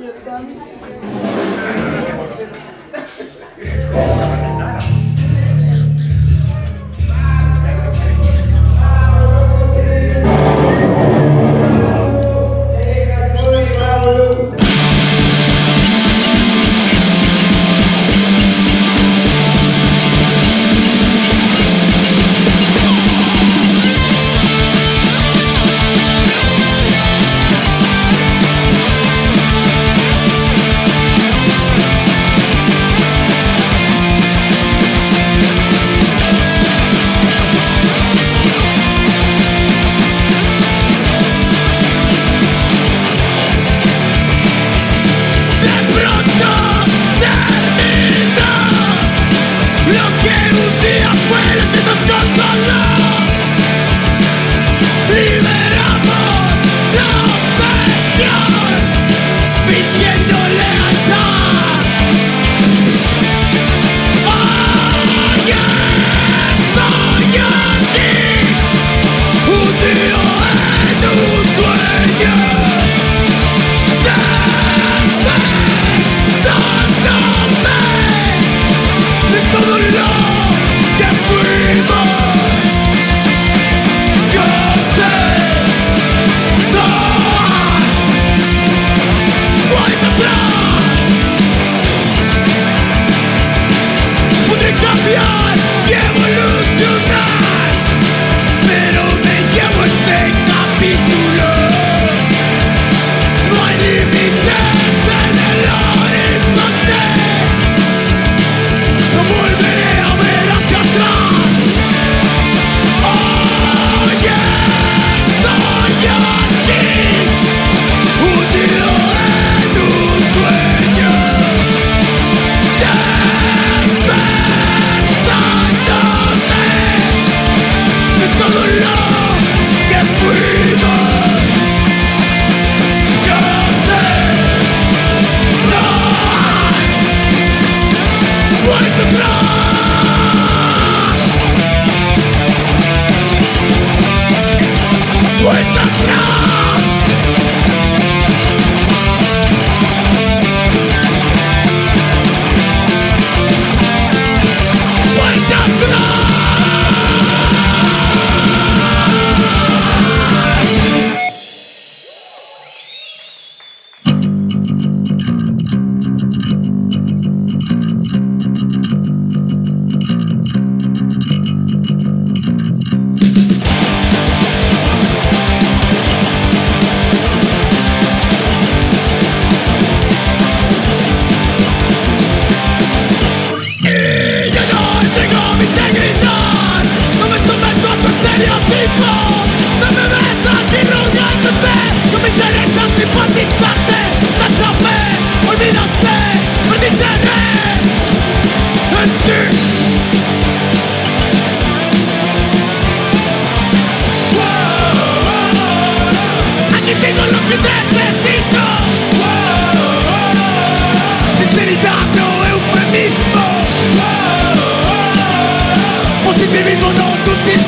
يا قدامي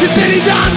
Decidida